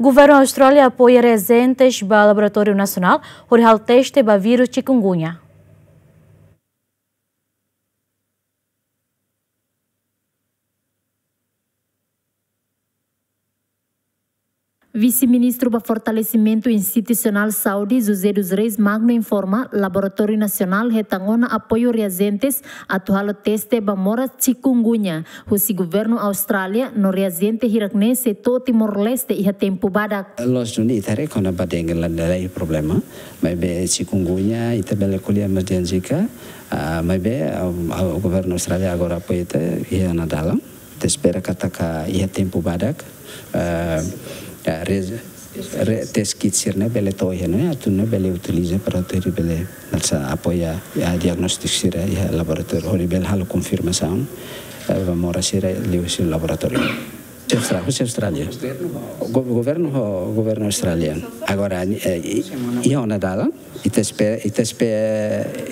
Governo Austrália apoia residentes do Laboratório Nacional para o vírus chikungunya. Vice-ministro para Fortalecimento Institucional Saúde, José dos Reis Magno, informa Laboratório Nacional retangona apoio reagentes atual teste bamora chikungunya. O governo Austrália no reagente hirakne se to Timor-Leste e tempo badak. Los juni itare kona badeng la dalai problema. Mai be chikungunya ita bele kulia emergensica. Mai be o governo Austrália agora apoia ita ia na dalam. Te espera kataka ia tempo badak. Uh, represe, re, deschițările, bele toihene, atunci bele utilize paratori bele, nalsa apoi a, a diagnosticire, a laborator, ori bele halu confirmação, va morasire liu si laboratorio. Austrália, você Austrália. Go, governo ho, governo australiano. Agora eh, io nadala e te spe e te spe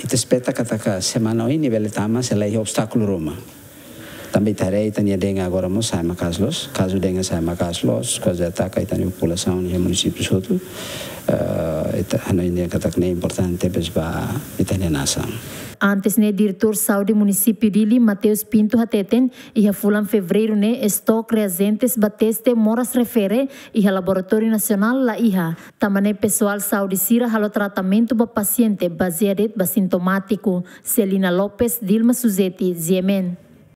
e te spetta kataka semana o in livello tama se lei obstacolo Roma. Também tarei tania denga agora mo sai makaslos caso denga sai makaslos caso ataca itani população e município soto uh, ita ano ini kata kene importante pesba itani nasa Antes, né, diretor saúde município de Mateus Pinto Hateten, e fulan fevereiro, né, estoque reagentes bateste moras refere e a laboratório nacional la iha. Também pessoal saúde sira halo tratamento para paciente baseado ba sintomático. Celina Lopes, Dilma Suzeti, Ziemen.